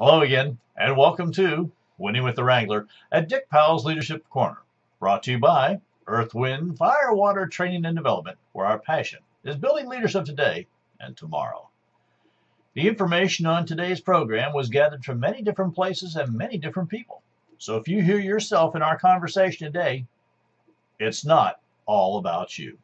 Hello again, and welcome to Winning with the Wrangler at Dick Powell's Leadership Corner, brought to you by Earth, Wind, Fire, Water Training and Development, where our passion is building leaders of today and tomorrow. The information on today's program was gathered from many different places and many different people. So if you hear yourself in our conversation today, it's not all about you.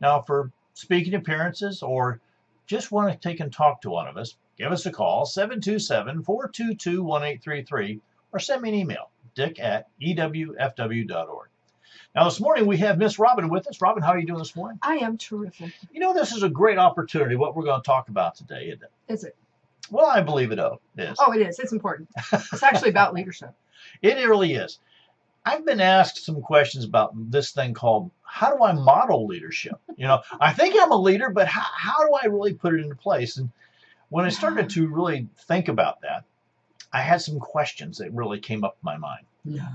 Now, for speaking appearances or just want to take and talk to one of us, give us a call, 727-422-1833, or send me an email, dick at ewfw.org. Now, this morning we have Miss Robin with us. Robin, how are you doing this morning? I am terrific. You know, this is a great opportunity, what we're going to talk about today, isn't it? Is it? Well, I believe it is. Oh, it is. It's important. It's actually about leadership. It really is. I've been asked some questions about this thing called how do I model leadership? You know, I think I'm a leader, but how, how do I really put it into place? And when I started to really think about that, I had some questions that really came up in my mind. No.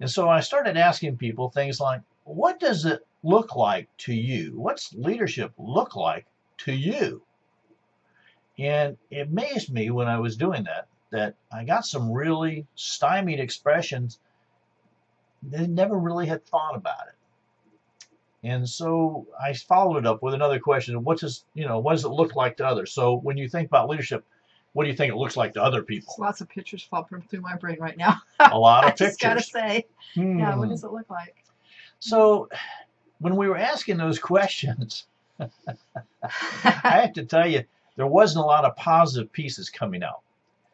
And so I started asking people things like, what does it look like to you? What's leadership look like to you? And it amazed me when I was doing that, that I got some really stymied expressions that never really had thought about it. And so I followed it up with another question. What does, you know, what does it look like to others? So when you think about leadership, what do you think it looks like to other people? Lots of pictures flopping through my brain right now. A lot of I just gotta pictures. say, yeah. What Hmm. does it look like? So when we were asking those questions, I have to tell you, there wasn't a lot of positive pieces coming out.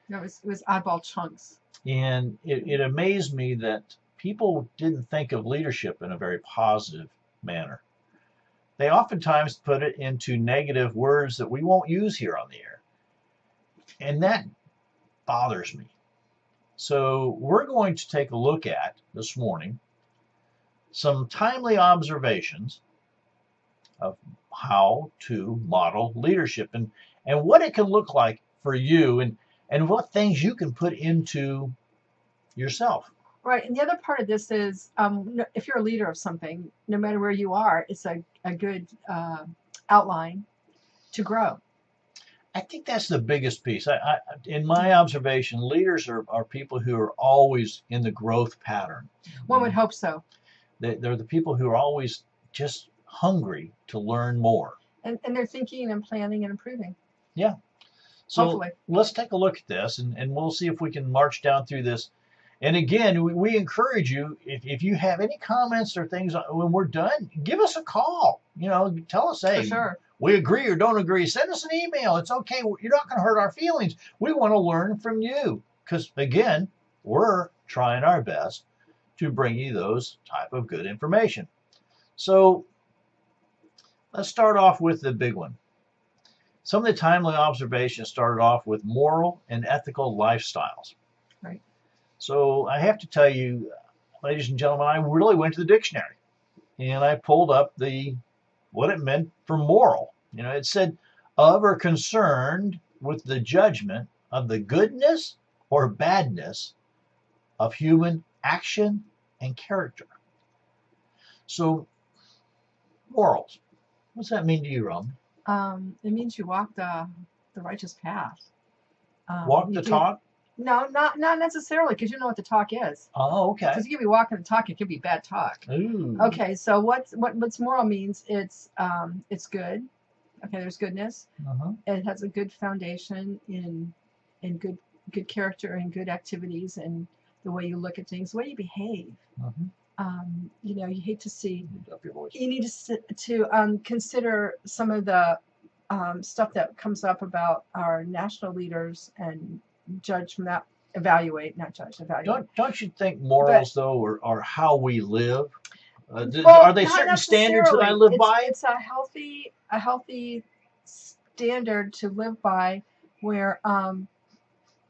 no, it was, it was oddball chunks. And it, it amazed me that people didn't think of leadership in a very positive manner. They oftentimes put it into negative words that we won't use here on the air. And that bothers me. So we're going to take a look at this morning some timely observations of how to model leadership and, and what it can look like for you and, and what things you can put into yourself. Right. And the other part of this is um, if you're a leader of something, no matter where you are, it's a, a good uh, outline to grow. I think that's the biggest piece. I, I, in my observation, leaders are, are people who are always in the growth pattern. One would hope so. They, they're the people who are always just hungry to learn more. And, and they're thinking and planning and improving. Yeah. So Hopefully. let's take a look at this and, and we'll see if we can march down through this. And again, we, we encourage you, if, if you have any comments or things uh, when we're done, give us a call. You know, tell us, hey, sure. we agree or don't agree. Send us an email. It's okay. You're not going to hurt our feelings. We want to learn from you because, again, we're trying our best to bring you those type of good information. So let's start off with the big one. Some of the timely observations started off with moral and ethical lifestyles. So I have to tell you, ladies and gentlemen, I really went to the dictionary and I pulled up the what it meant for moral. You know, it said of or concerned with the judgment of the goodness or badness of human action and character. So, morals. What's that mean to you, Ron? Um, it means you walk the, the righteous path. Um, Walk the talk? No, not not necessarily, because you know what the talk is. Oh, okay. Because you could be walking the talk, it could be bad talk. Ooh. Okay, so what's what what's moral means? It's um it's good. Okay, there's goodness. Uh-huh. It has a good foundation in in good good character and good activities and the way you look at things, the way you behave. Uh-huh. Um, you know, you hate to see up your voice. you need to to um, consider some of the um, stuff that comes up about our national leaders and judge from that evaluate not judge evaluate Don't don't you think morals though are, are how we live? Uh, Well, are they certain standards that I live it's, by? It's a healthy, a healthy standard to live by, where um,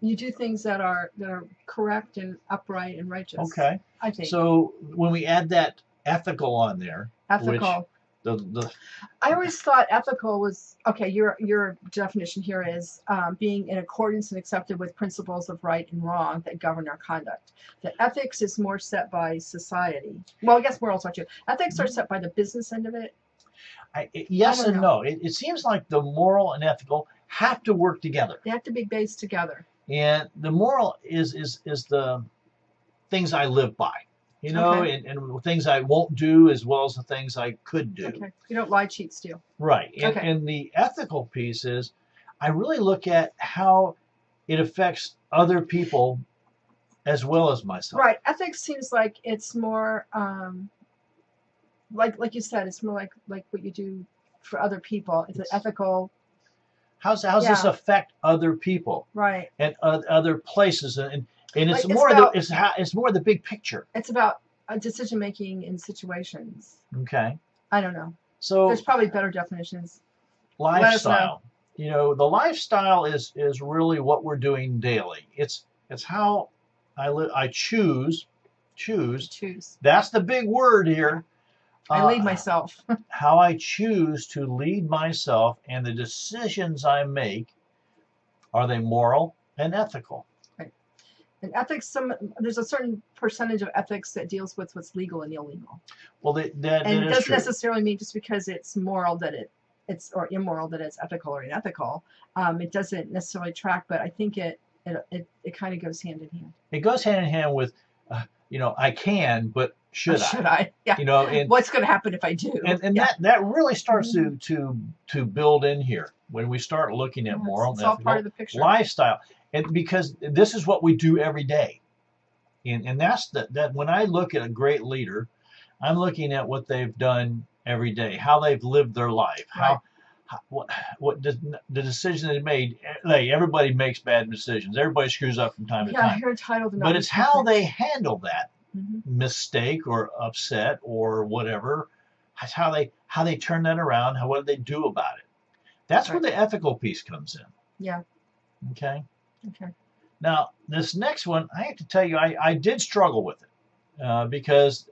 you do things that are that are correct and upright and righteous. Okay. I think So when we add that ethical on there, ethical. The the I always thought ethical was okay. Your your definition here is um, being in accordance and accepted with principles of right and wrong that govern our conduct. The ethics is more set by society. Well, I guess morals are too. Ethics are Mhm. set by the business end of it. I, it- yes don't and no. It, it seems like the moral and ethical have to work together. They have to be based together. And the moral is is is the things I live by. You know, Okay. and, and things I won't do as well as the things I could do. Okay. You don't lie, cheat, steal. Right. And, Okay. and the ethical piece is I really look at how it affects other people as well as myself. Right. Ethics seems like it's more um, like like you said, it's more like like what you do for other people. It's, It's- an ethical. How's how's this affect other people Right. and o- other places and and it's Like, it's more about- the it's how it's more the big picture. It's about uh, decision making in situations. Okay. I don't know. So There's probably better definitions. us know. lifestyle. You know, the lifestyle is is really what we're doing daily. It's it's how I live. I choose choose. Choose. That's the big word here. I Uh, lead myself. how I choose to lead myself and the decisions I make are they moral and ethical? And ethics, some there's a certain percentage of ethics that deals with what's legal and illegal. Well, they, that, and that it doesn't true. necessarily mean just because it's moral that it it's or immoral that it's ethical or unethical. Um, it doesn't necessarily track, but I think it it it, it kind of goes hand in hand. It goes hand in hand with, uh, you know, I can, but should I? Should I? Yeah. You know, and What's going to happen if I do? and, and yeah. that that really starts to to to build in here when we start looking at Yeah, moral it's and all part of the picture. lifestyle, and because this is what we do every day, and and that's the, that when I look at a great leader, I'm looking at what they've done every day, how they've lived their life, how. Right. how- What what the, the decision they made? Hey, everybody makes bad decisions. Everybody screws up from time to yeah, time. you're entitled to. But it's how they handle that hmm mistake or upset or whatever. It's how they how they turn that around. How what do they do about it? That's where the ethical piece comes in. Yeah. Okay. Okay. Now this next one, I have to tell you, I, I did struggle with it uh, because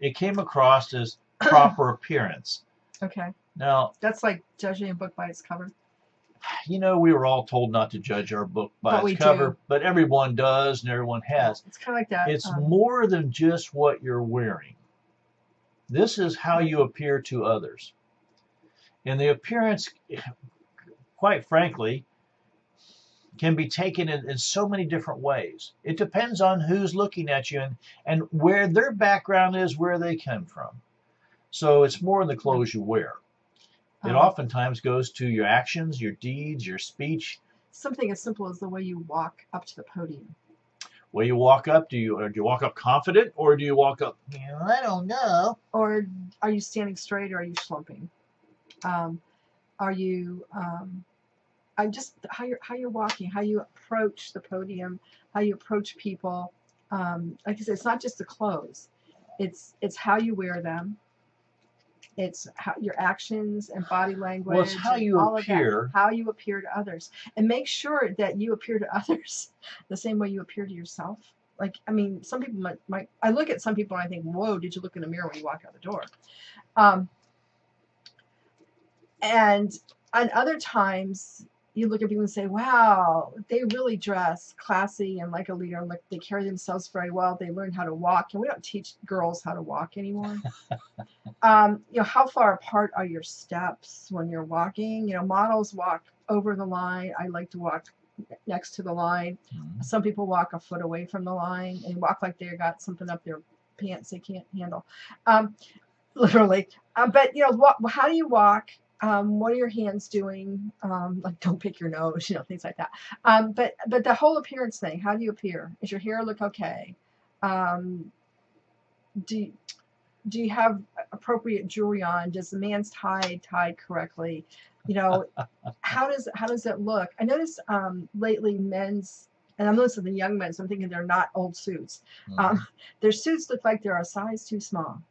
it came across as proper appearance. Okay. Now, That's like judging a book by its cover. you know, we were all told not to judge our book by But its cover, do. but everyone does and everyone has. It's kind of like that. It's um, more than just what you're wearing. This is how you appear to others. And the appearance, quite frankly, can be taken in, in so many different ways. It depends on who's looking at you and, and where their background is, where they come from. So it's more in the clothes you wear. It um, oftentimes goes to your actions, your deeds, your speech. something as simple as the way you walk up to the podium. Where you walk up, do you or do you walk up confident or do you walk up? "Yeah, I don't know. or are you standing straight or are you slumping um, are you um, i just how you're how you're walking how you approach the podium how you approach people um, like i said it's not just the clothes. It's it's how you wear them. It's how your actions and body language Well, it's how you of that, appear. how you appear to others. And make sure that you appear to others the same way you appear to yourself. Like i mean some people might, might i look at some people and i think whoa did you look in the mirror when you walk out the door? Um, and on other times you look at people and say wow they really dress classy and like a leader like they carry themselves very well they learn how to walk and we don't teach girls how to walk anymore. Um, you know how far apart are your steps when you're walking? You know models walk over the line. I like to walk next to the line. Mhm. some people walk a foot away from the line. And walk like they got something up their pants they can't handle. Um, literally. Uh, but you know what, how do you walk um, what are your hands doing? Um, like don't pick your nose you know things like that. Um, but but the whole appearance thing how do you appear? Does your hair look okay? Um, do you, do you have appropriate jewelry on? Does the man's tie tied correctly? You know how does how does it look? I notice um, lately men's and i'm noticing the young men so i'm thinking they're not old suits. Um, their suits look like they're a size too small.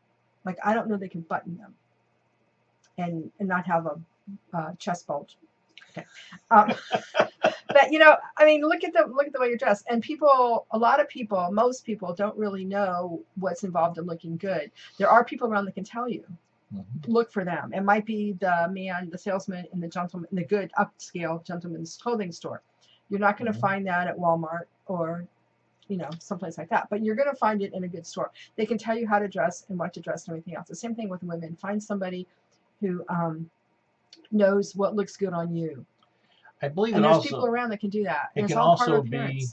Like i don't know they can button them and and not have a uh, chest bulge okay um, but you know i mean look at the look at the way you're dressed and people a lot of people most people don't really know what's involved in looking good there are people around that can tell you Mhm. look for them. It might be the man, the salesman in the gentleman, in the good upscale gentleman's clothing store. You're not going to Mhm. find that at Walmart or, you know, someplace like that. But you're going to find it in a good store. They can tell you how to dress and what to dress and everything else. The same thing with women. Find somebody who um, knows what looks good on you. I believe and it there's also people around that can do that. it And it's can also be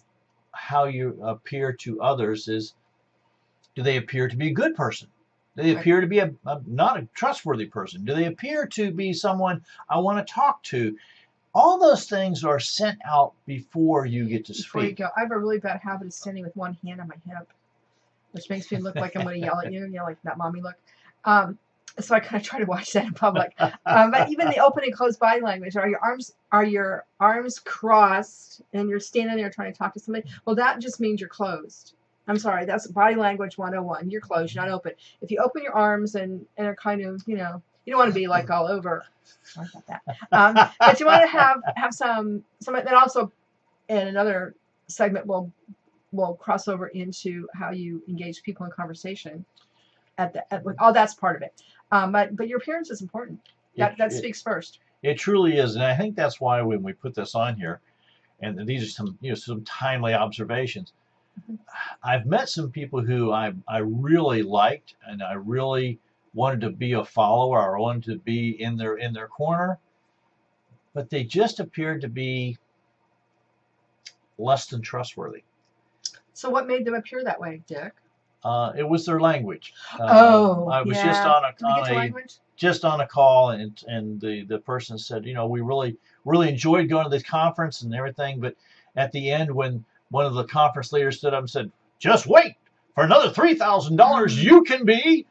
how you appear to others is do they appear to be a good person do they Right. appear to be a, a not a trustworthy person do they appear to be someone i want to talk to all those things are sent out before you get to before you speak go. I have a really bad habit of standing with one hand on my hip, which makes me look like I'm going to yell at you, you know, like that mommy look. Um, so I kind of try to watch that in public. Um, but even the open and closed body language, are your arms are your arms crossed and you're standing there trying to talk to somebody? Well, that just means you're closed. I'm sorry, that's body language 101. You're closed, you're not open. If you open your arms and, and are kind of, you know, you don't want to be like all over. Sorry about that. Um, but you want to have have some some that also in another segment we'll we'll cross over into how you engage people in conversation. At the at, with, oh, that's part of it. Um, but but your appearance is important. That It- that it- speaks first. It truly is, and I think that's why when we put this on here, and these are some you know some timely observations. Mhm. I've met some people who I I really liked, and I really wanted to be a follower. or wanted to be in their in their corner, but they just appeared to be less than trustworthy. So what made them appear that way, Dick? Uh, it was their language. Uh, Oh, I was yeah. just on a on a language? just on a call and and the the person said you know we really really enjoyed going to this conference and everything but at the end when one of the conference leaders stood up and said just wait for another three thousand dollars you can be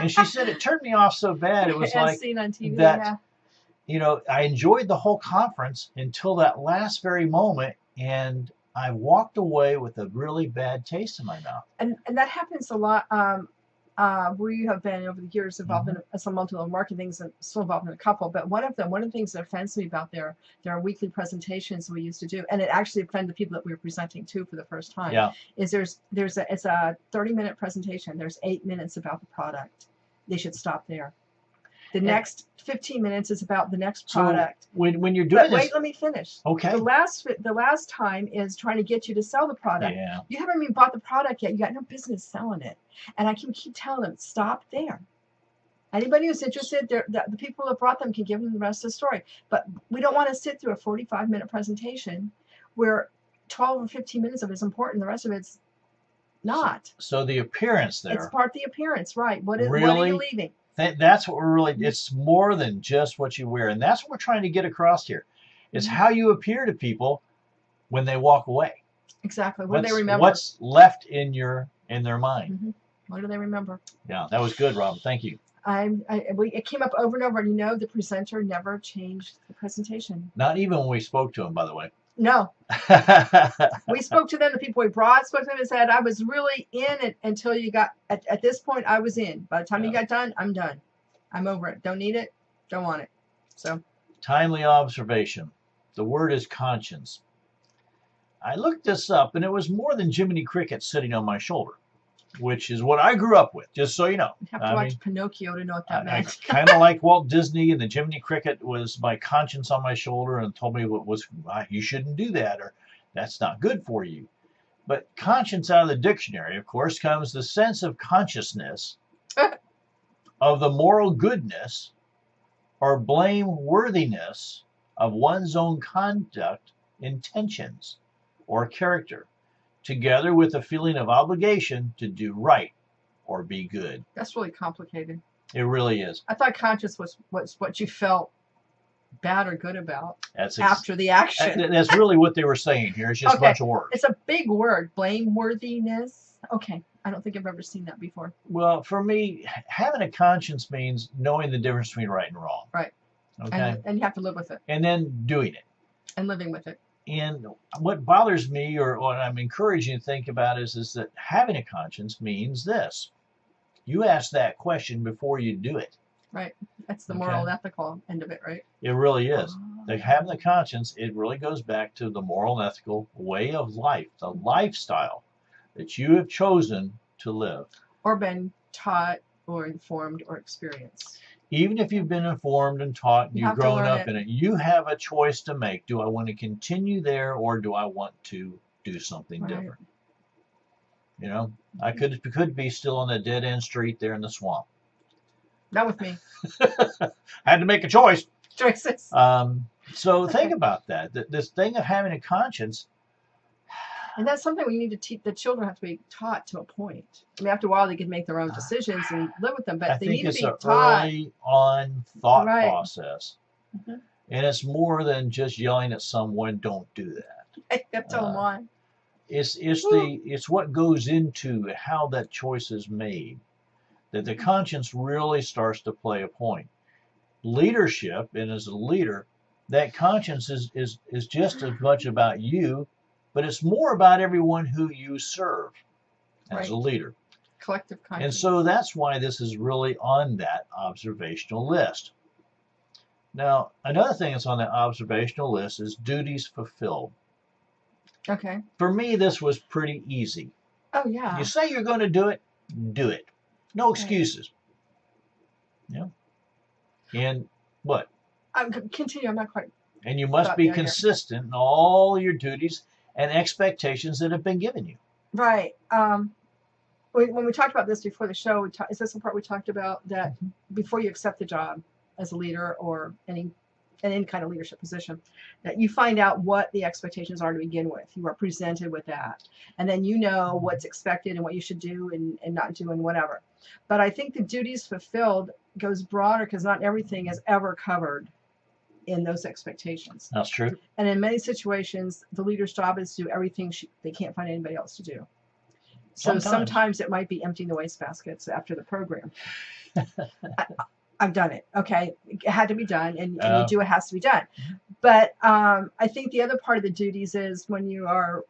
and she said it turned me off so bad it was As like TV. that- yeah. you know i enjoyed the whole conference until that last very moment and i walked away with a really bad taste in my mouth and and that happens a lot. Um, uh, we have been over the years involved Mm-hmm. in some multiple marketing things and still involved in a couple. But one of them, one of the things that offends me about their their weekly presentations we used to do, and it actually offended the people that we were presenting to for the first time. yeah Is there's there's a it's a 30 minute presentation. There's eight minutes about the product. They should stop there. The Yeah. next 15 minutes is about the next product. So, when when you're doing But wait, this let me finish. okay The last the last time is trying to get you to sell the product. yeah You haven't even bought the product yet. You got no business selling it. And I can keep telling them, stop there. Anybody who's interested, the, the people that brought them can give them the rest of the story. But we don't want to sit through a 45 minute presentation where 12 or 15 minutes of it is important. The rest of it's not. so the appearance there It's part of the appearance, right? What is what are you leaving? That, that's what we're really, it's more than just what you wear. And that's what we're trying to get across here. It's Mhm. how you appear to people when they walk away. Exactly. What do they remember? what's left in your in their mind. Mhm. What do they remember? Yeah, that was good, Rob. Thank you. I'm, I, we, it came up over and over, and you know the presenter never changed the presentation. Not even when we spoke to him, by the way. No, we spoke to them, the people we brought spoke to them and said, I was really in it until you got, at, at this point, I was in. By the time you got done, I'm done. I'm over it. Don't need it. Don't want it. So, Timely observation. The word is conscience. I looked this up, and it was more than Jiminy Cricket sitting on my shoulder, which is what I grew up with, just so you know. you have to I watch mean, Pinocchio to know what I, that meant. kind of like Walt Disney and the Jiminy Cricket was my conscience on my shoulder and told me what was "Ah, you shouldn't do that or that's not good for you. But conscience out of the dictionary, of course, comes the sense of consciousness of the moral goodness or blameworthiness of one's own conduct, intentions, or character, together with a feeling of obligation to do right or be good. That's really complicated. It really is. I thought conscious was, was what you felt bad or good about That's ex- after the action. That's really what they were saying here. It's just Okay. a bunch of words. It's a big word, blameworthiness. Okay, I don't think I've ever seen that before. Well, for me, having a conscience means knowing the difference between right and wrong. Right. Okay. And, and you have to live with it And then doing it. and living with it. And what bothers me, or what I'm encouraging you to think about, is is that having a conscience means this: you ask that question before you do it. Right. That's the moral Okay. and ethical end of it, right? It really is. Ah. Having the conscience, it really goes back to the moral and ethical way of life, the lifestyle that you have chosen to live. Or been taught or informed or experienced. Even if you've been informed and taught and You you've grown up it. in it, you have a choice to make. Do I want to continue there or do I want to do something Right. different? You know, I could could be still on a dead end street there in the swamp. Not with me. I had to make a choice. Choices. Um, So think about that. Th- This thing of having a conscience. And that's something we need to teach. The children have to be taught to a point. I mean, after a while, they can make their own decisions and live with them, but I they think need to be taught. early on thought Right. process, Mhm. and it's more than just yelling at someone. Don't do that. I have to uh, why. It's it's Woo. the it's what goes into how that choice is made that the conscience really starts to play a point. Leadership and as a leader, that conscience is is is just as much about you, but it's more about everyone who you serve as a leader. Collective And so that's why this is really on that observational list. Now, another thing that's on the observational list is duties fulfilled. okay. For me, this was pretty easy. Oh yeah. You say you're going to do it, do it. No excuses. Yeah. And what? Um, I'm continue. I'm not quite. And you must be consistent in all your duties and expectations that have been given you. Right. Um, when, when we talked about this before the show, is this the part we talked about that Mm-hmm. before you accept the job as a leader or any in any kind of leadership position, that you find out what the expectations are to begin with. You are presented with that, and then you know what's expected and what you should do and, and not do and whatever. But I think the duties fulfilled goes broader because not everything is ever covered in those expectations. That's true. And in many situations, the leader's job is to do everything she, they can't find anybody else to do. So Sometimes. sometimes, it might be emptying the wastebaskets after the program. I, I've done it. Okay, it had to be done, and, and Oh. you do what has to be done. But um, I think the other part of the duties is when you are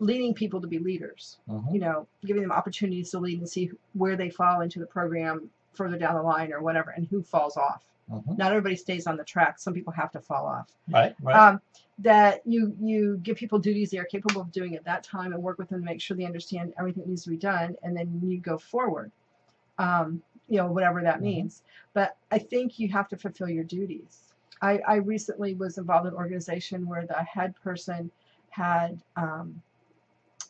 leading people to be leaders. Mhm. You know, giving them opportunities to lead and see where they fall into the program further down the line or whatever, and who falls off. Mhm. Not everybody stays on the track. Some people have to fall off Right, right. um, that you you give people duties they are capable of doing at that time and work with them to make sure they understand everything that needs to be done and then you go forward um, you know whatever that Mhm. means but i think you have to fulfill your duties I, I recently was involved in an organization where the head person had um,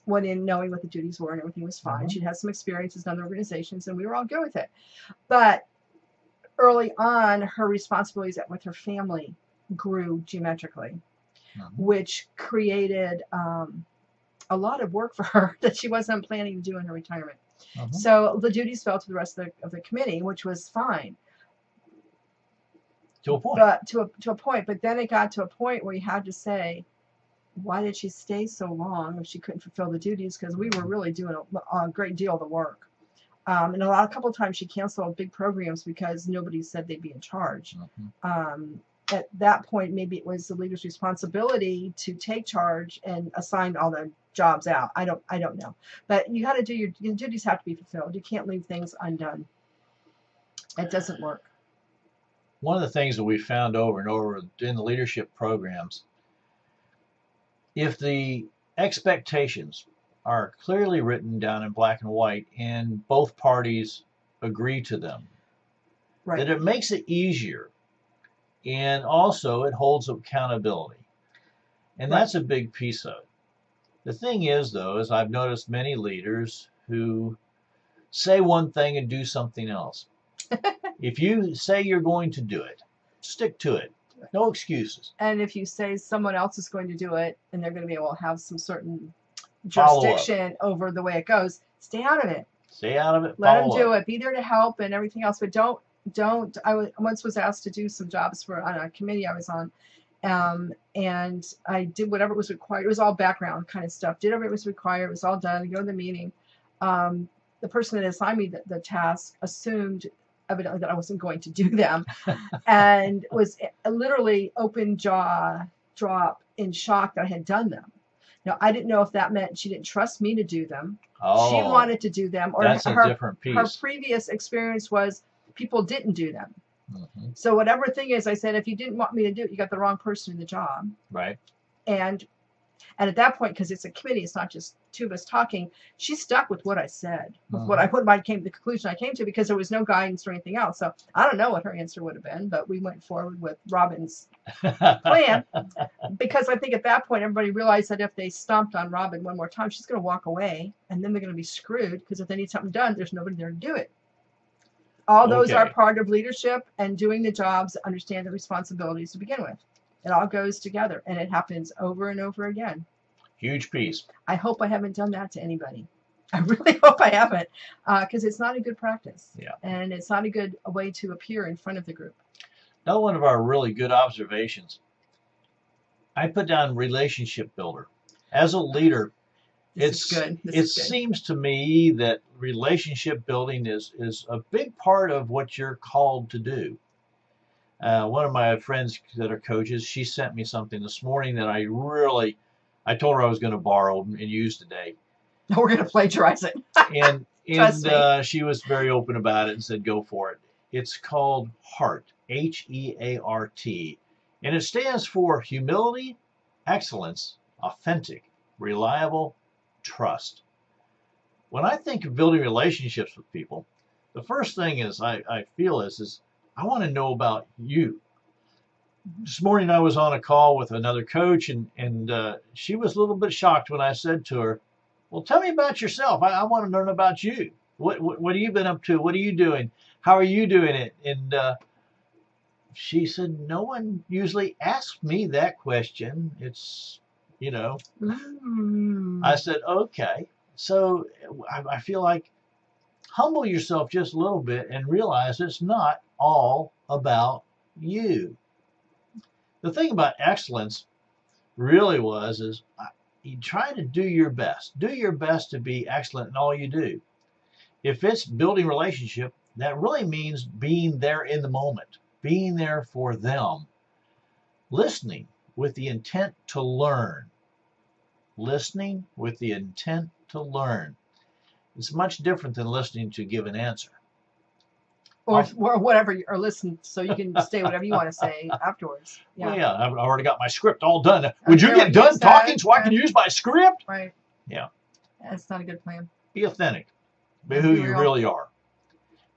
went in knowing what the duties were and everything was fine Mhm. she'd had some experiences in other organizations and we were all good with it but early on her responsibilities with her family grew geometrically Mhm. which created um, a lot of work for her that she wasn't planning to do in her retirement. Mhm. So the duties fell to the rest of the, of the committee, which was fine, To a point. but to a, to a point. But then it got to a point where you had to say, why did she stay so long if she couldn't fulfill the duties? Because we were really doing a, a great deal of the work. Um, and a lot, a couple of times she canceled big programs because nobody said they'd be in charge. Mhm. um, at that point, maybe it was the leader's responsibility to take charge and assign all the jobs out. I don't, I don't know, but you got to do your, your duties have to be fulfilled. You can't leave things undone. It doesn't work. one of the things that we found over and over in the leadership programs, if the expectations are clearly written down in black and white and both parties agree to them, Right. that it makes it easier and also it holds accountability. And Right. that's a big piece of it. The thing is, though, is I've noticed many leaders who say one thing and do something else. if you say you're going to do it, stick to it. No excuses. And if you say someone else is going to do it and they're going to be able to have some certain jurisdiction over the way it goes, stay out of it. Stay out of it. let them do up. it be there to help and everything else but don't don't i once was asked to do some jobs for on a committee i was on um, and i did whatever was required it was all background kind of stuff did whatever was required it was all done go to the meeting um, the person that assigned me the, the task assumed evidently that i wasn't going to do them and was literally open jaw drop in shock that i had done them now i didn't know if that meant she didn't trust me to do them Oh, she wanted to do them or that's a her her previous experience was people didn't do them. Mhm. So whatever thing is, I said, if you didn't want me to do it, you got the wrong person in the job. Right. And and at that point, because it's a committee, it's not just two of us talking. She stuck with what I said, with what uh-huh. I what I came the conclusion I came to, because there was no guidance or anything else. So I don't know what her answer would have been, but we went forward with Robin's plan because I think at that point everybody realized that if they stomped on Robin one more time, she's going to walk away, and then they're going to be screwed because if they need something done, there's nobody there to do it. All those are part of leadership and doing the jobs, understand the responsibilities to begin with. It all goes together, and it happens over and over again. Huge piece. I hope I haven't done that to anybody. I really hope I haven't, uh, because it's not a good practice. Yeah. And it's not a good way to appear in front of the group. Another one of our really good observations. I put down relationship builder. As a leader, This it's good. This it good. seems to me that relationship building is is a big part of what you're called to do. Uh, one of my friends that are coaches, she sent me something this morning that I really, I told her I was going to borrow and use today, We're gonna plagiarize it. and Trust and me. uh, she was very open about it and said go for it. It's called HEART, H E A R T, and it stands for humility, excellence, authentic, reliable, trust. When I think of building relationships with people, the first thing is I, I feel is is I want to know about you. This morning I was on a call with another coach and and uh, she was a little bit shocked when I said to her, "Well, tell me about yourself. I, I want to learn about you. What, what what have you been up to? What are you doing? How are you doing it?" And uh, she said, "No one usually asks me that question. It's you know." Mm. I said, okay. So I, I feel like humble yourself just a little bit and realize it's not all about you. The thing about excellence really was is uh, you try to do your best. Do your best to be excellent in all you do. If it's building relationship, that really means being there in the moment, being there for them, listening with the intent to learn listening with the intent to learn. It's much different than listening to give an answer. or, or whatever, you- or listen, so you can say whatever you want to say afterwards. Yeah. Well, yeah, I've already got my script all done. Would you get done talking so I can use my script? Right. Yeah. That's not a good plan. Be authentic. Be who you real. really are.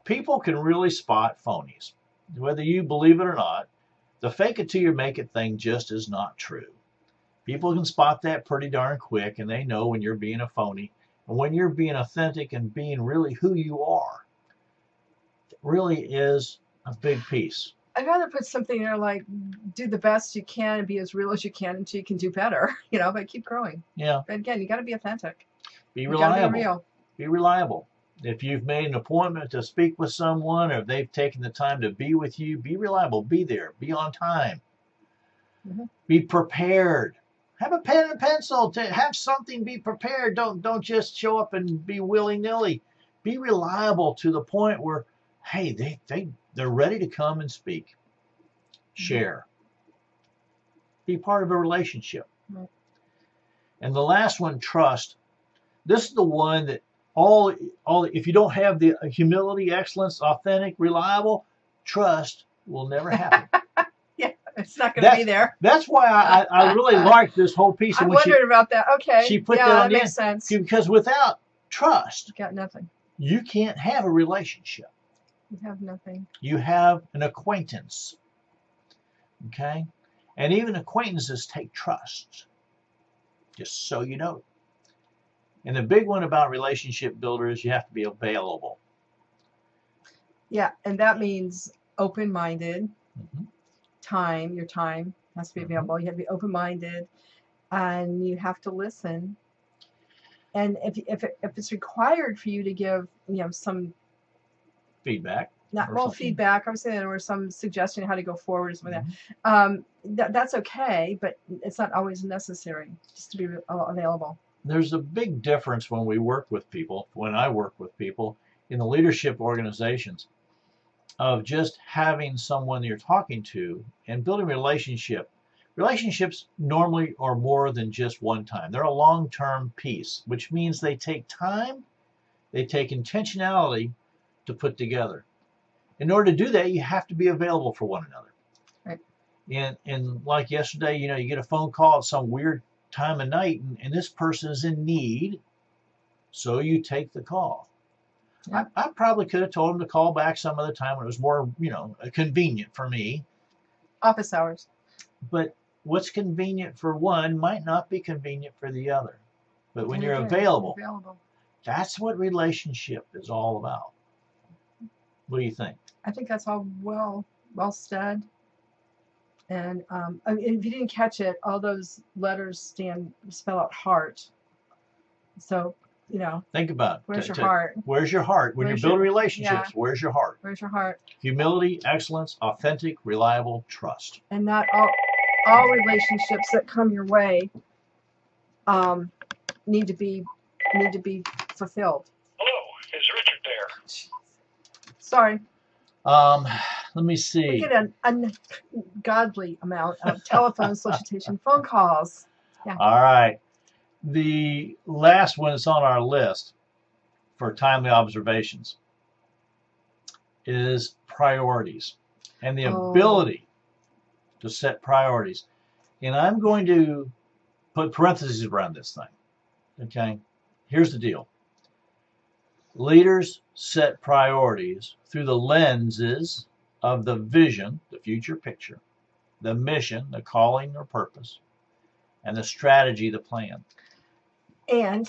People can really spot phonies. Whether you believe it or not, the fake it till you make it thing just is not true. People can spot that pretty darn quick and they know when you're being a phony and when you're being authentic and being really who you are. It really is a big piece. I'd rather put something there like do the best you can and be as real as you can until you can do better, you know, but keep growing. Yeah, But again, you got to be authentic. be You reliable. be real. be reliable. If you've made an appointment to speak with someone or if they've taken the time to be with you, be reliable. Be there. Be on time. Mhm. Be prepared. Have a pen and pencil. To have something. Be prepared. Don't don't just show up and be willy nilly. Be reliable to the point where, hey, they they they're ready to come and speak. Mm-hmm. Share. Be part of a relationship. And the last one, trust. This is the one that all all if you don't have the humility, excellence, authentic, reliable, trust will never happen. It's not going to be there. That's why I, I, I really like this whole piece. I when she, wondered about that. Okay. she put yeah, that that on the makes sense. because without trust, You got nothing. you can't have a relationship. You have nothing. You have an acquaintance. Okay? And even acquaintances take trust. Just so you know. And the big one about relationship builder is you have to be available. Yeah, and that means open-minded. Mhm. Time, your time has to be Mhm. available. You have to be open-minded, and you have to listen. And if if it, if it's required for you to give, you know, some Feedback. not well something. feedback, I was saying, or some suggestion how to go forward or something. Mhm. like that. Um, that that's okay, but it's not always necessary just to be available. there's a big difference when we work with people, when I work with people in the leadership organizations, of just having someone you're talking to and building a relationship. Relationships normally are more than just one time. They're a long-term piece, which means they take time, they take intentionality to put together. In order to do that, you have to be available for one another. Right. And and like yesterday, you know, you get a phone call at some weird time of night and, and this person is in need so you take the call. I, I probably could have told him to call back some other time when it was more you know convenient for me Office hours. but what's convenient for one might not be convenient for the other but when you're available available. that's what relationship is all about what do you think I think that's all well well said. And um, I mean, if you didn't catch it, all those letters stand spell out heart. So you know, Think about where's To- your to- heart? Where's your heart? When Where's you're building your- relationships, where's your heart? Where's your heart? Humility, excellence, authentic, reliable, trust. And not all all relationships that come your way um, need to be need to be fulfilled. Hello, is Richard there? Sorry, Um, let me see. we see. get an ungodly amount of telephone solicitation phone calls. Yeah. All right. The last one that's on our list for timely observations is priorities and the Oh. ability to set priorities. And I'm going to put parentheses around this thing. Okay? Here's the deal leaders set priorities through the lenses of the vision, the future picture, the mission, the calling or purpose, and the strategy, the plan. And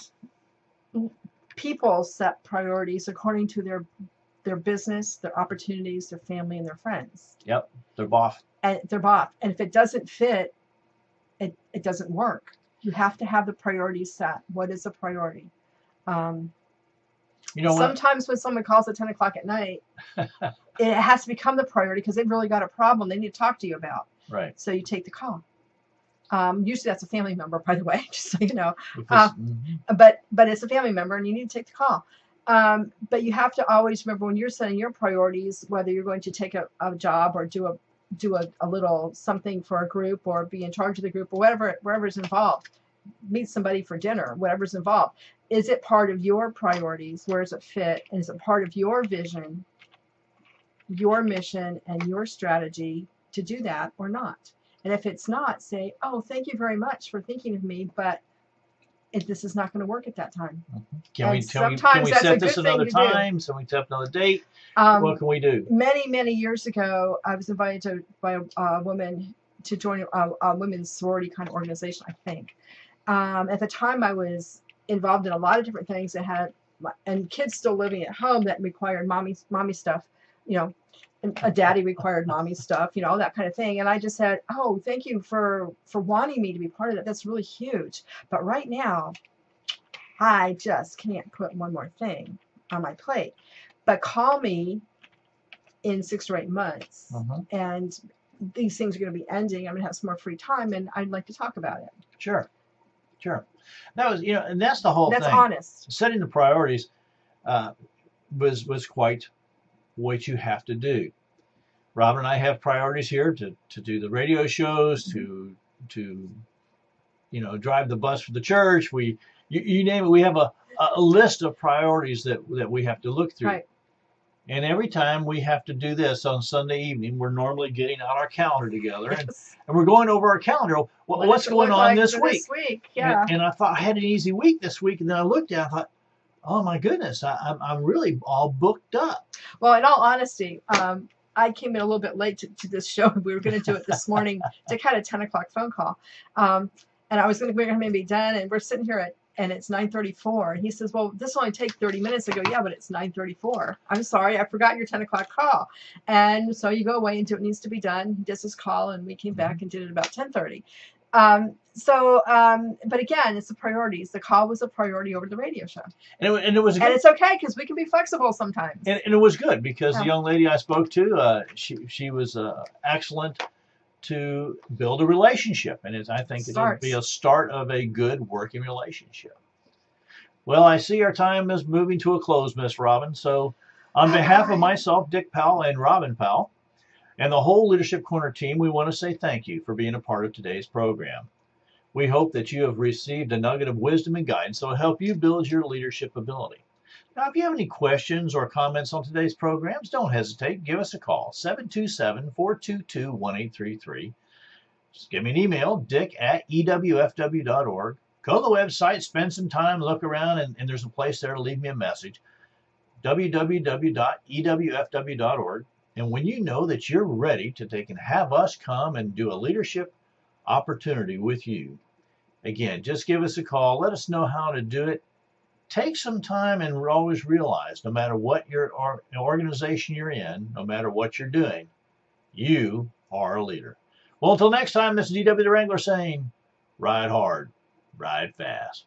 people set priorities according to their their business, their opportunities, their family, and their friends. Yep, they're both. And they're boss. And if it doesn't fit, it, it doesn't work. You have to have the priorities set. What is a priority? Um, You know sometimes when someone calls at 10 o'clock at night, it has to become the priority because they've really got a problem they need to talk to you about. Right. So you take the call. Um, usually that's a family member, by the way, just so you know. Uh, but but it's a family member and you need to take the call. Um, but you have to always remember when you're setting your priorities whether you're going to take a, a job or do a do a, a little something for a group or be in charge of the group or whatever wherever's involved. Meet somebody for dinner whatever's involved. Is it part of your priorities? Where does it fit? And is it part of your vision your mission and your strategy to do that or not and if it's not say oh thank you very much for thinking of me but if this is not going to work at that time. can we, and can we, can sometimes we that's a set this another time? So we set another date? Um, what can we do? many, many years ago, I was invited to, by a, a woman to join a, a women's sorority kind of organization, I think. Um, at the time, I was involved in a lot of different things that had, and kids still living at home that required mommy, mommy stuff, you know, and a daddy required mommy stuff, you know, all that kind of thing. And I just said, oh, thank you for, for wanting me to be part of that. That's really huge. But right now, I just can't put one more thing on my plate. But call me in six or eight months, Mhm. and these things are going to be ending. I'm going to have some more free time, and I'd like to talk about it. Sure. Sure. That was, you know, and that's the whole That's thing. honest. Setting the priorities uh, was was quite what you have to do. Robin and I have priorities here to, to do the radio shows, to to you know drive the bus for the church. We you, you name it. We have a, a list of priorities that that we have to look through. Right. And every time we have to do this on Sunday evening, we're normally getting out our calendar together and, Yes. and we're going over our calendar. What, What what's going on like this week? This week, And- yeah. And, I thought I had an easy week this week, and then I looked at it, I thought, oh my goodness, I, I'm, I'm really all booked up. Well, in all honesty, um, I came in a little bit late to, to this show. We were going to do it this morning to kind of 10 o'clock phone call. Um, and I was going to, we we're going to be done, and we're sitting here at, and it's 9.34. And he says, well, this will only take 30 minutes. I go, yeah, but it's 9.34. I'm sorry, I forgot your 10 o'clock call. And so you go away and do what needs to be done. He does his call, and we came back and did it about 10.30. Um, so, um, but again, it's the priorities. The call was a priority over the radio show. And it, and it was a And it's okay because we can be flexible sometimes. and, and it was good because the young lady I spoke to, uh, she she was uh, excellent to build a relationship, and it's, I think it would be a start of a good working relationship. Well, I see our time is moving to a close, Miss Robin. So, on behalf of myself, Dick Powell, and Robin Powell, and the whole Leadership Corner team, we want to say thank you for being a part of today's program. We hope that you have received a nugget of wisdom and guidance that will help you build your leadership ability. Now, if you have any questions or comments on today's programs, don't hesitate. Give us a call, 727 422 1833. Just give me an email, dick at ewfw.org. Go to the website, spend some time, look around, and, and there's a place there to leave me a message, www.ewfw.org. And when you know that you're ready to take and have us come and do a leadership opportunity with you, again, just give us a call. Let us know how to do it. Take some time and always realize no matter what your organization you're in, no matter what you're doing, you are a leader. Well, until next time, this is DW the Wrangler saying, ride hard, ride fast.